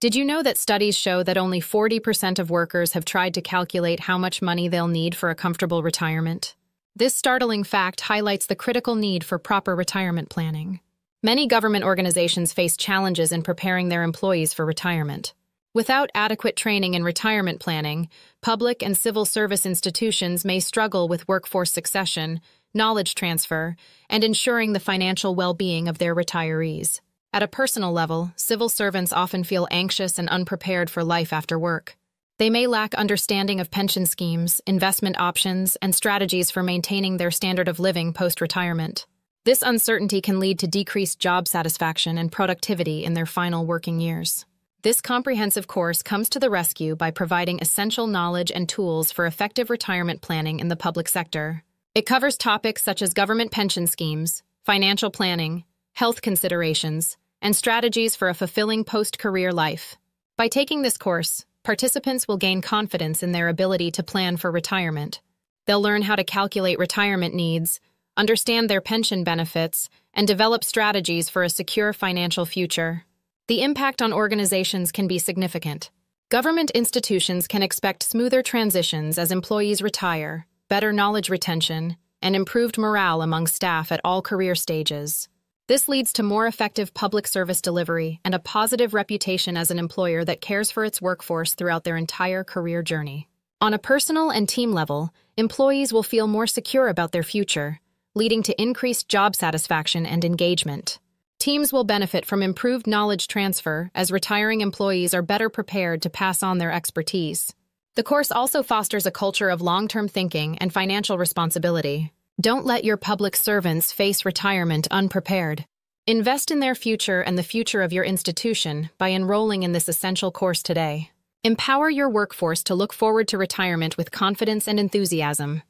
Did you know that studies show that only 40% of workers have tried to calculate how much money they'll need for a comfortable retirement? This startling fact highlights the critical need for proper retirement planning. Many government organizations face challenges in preparing their employees for retirement. Without adequate training in retirement planning, public and civil service institutions may struggle with workforce succession, knowledge transfer, and ensuring the financial well being of their retirees. At a personal level, civil servants often feel anxious and unprepared for life after work. They may lack understanding of pension schemes, investment options, and strategies for maintaining their standard of living post retirement. This uncertainty can lead to decreased job satisfaction and productivity in their final working years. This comprehensive course comes to the rescue by providing essential knowledge and tools for effective retirement planning in the public sector. It covers topics such as government pension schemes, financial planning, health considerations, and strategies for a fulfilling post career life. By taking this course, participants will gain confidence in their ability to plan for retirement. They'll learn how to calculate retirement needs, understand their pension benefits, and develop strategies for a secure financial future. The impact on organizations can be significant. Government institutions can expect smoother transitions as employees retire, better knowledge retention, and improved morale among staff at all career stages. This leads to more effective public service delivery and a positive reputation as an employer that cares for its workforce throughout their entire career journey. On a personal and team level, employees will feel more secure about their future, leading to increased job satisfaction and engagement. Teams will benefit from improved knowledge transfer as retiring employees are better prepared to pass on their expertise. The course also fosters a culture of long term thinking and financial responsibility, don't let your public servants face retirement unprepared. Invest in their future and the future of your institution by enrolling in this essential course today. Empower your workforce to look forward to retirement with confidence and enthusiasm.